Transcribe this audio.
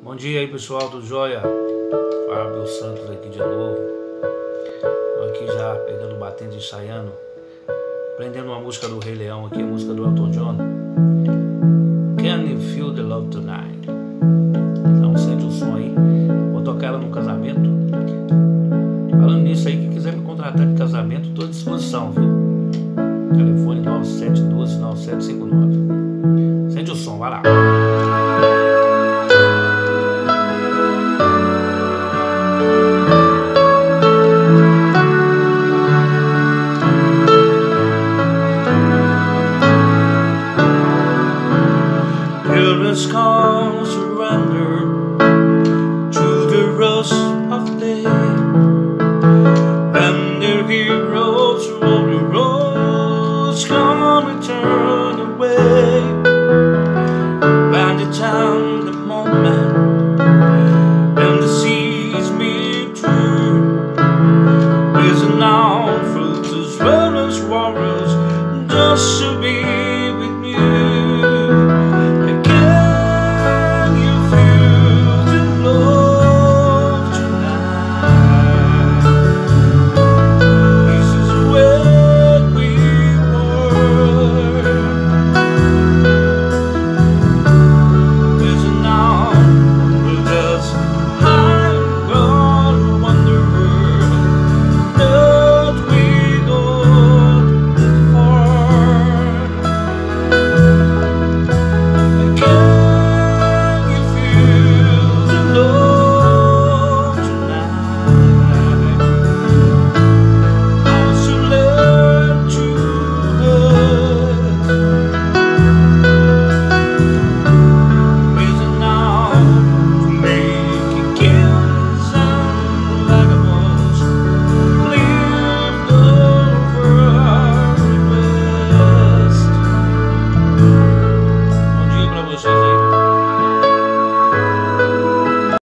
Bom dia aí pessoal do Joia, Fábio Santos aqui de novo. Tô aqui já pegando, batendo, ensaiando, aprendendo uma música do Rei Leão aqui, a música do Elton John. Can you feel the love tonight? Então sente o som aí, vou tocar ela no casamento. Falando nisso aí, quem quiser me contratar de casamento, tô à disposição, viu? Telefone 9712 9759. Sente o som, vai lá. Hear his call, surrender was